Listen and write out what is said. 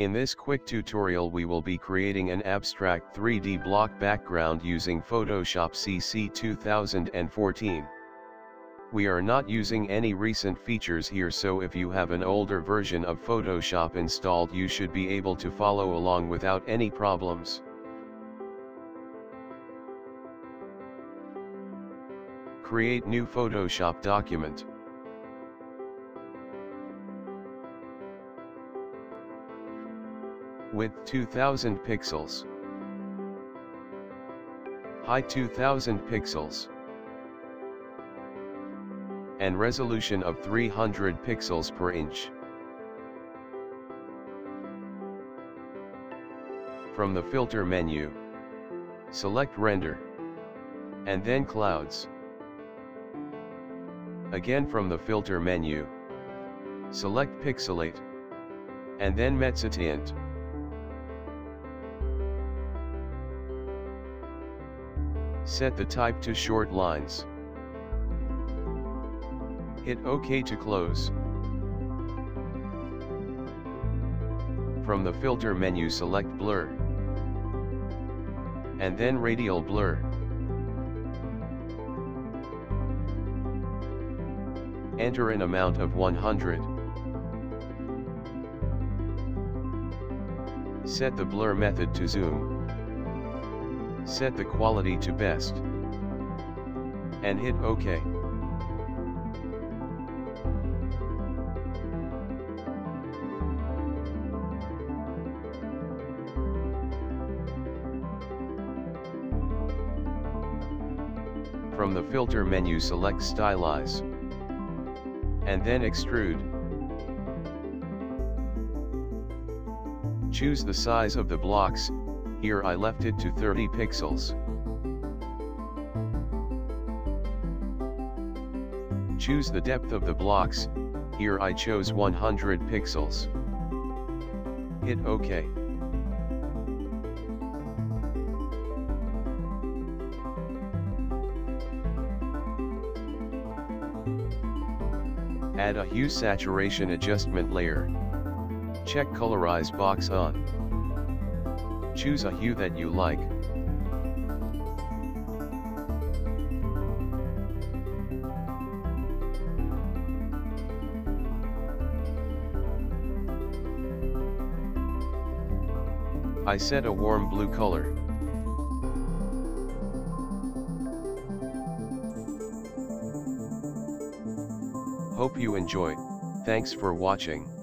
In this quick tutorial we will be creating an abstract 3D block background using Photoshop CC 2014. We are not using any recent features here so if you have an older version of Photoshop installed you should be able to follow along without any problems. Create new Photoshop document. Width 2000 pixels. Height 2000 pixels. And resolution of 300 pixels per inch. From the filter menu, select render. And then clouds. Again from the filter menu, select pixelate. And then mezzotint. Set the type to short lines. Hit OK to close. From the filter menu select blur. And then radial blur. Enter an amount of 100. Set the blur method to zoom. Set the quality to best. And hit OK. From the filter menu select stylize. And then extrude. Choose the size of the blocks, here I left it to 30 pixels. Choose the depth of the blocks, here I chose 100 pixels. Hit OK. Add a hue saturation adjustment layer. Check colorize box on. Choose a hue that you like. I set a warm blue color. Hope you enjoy, thanks for watching.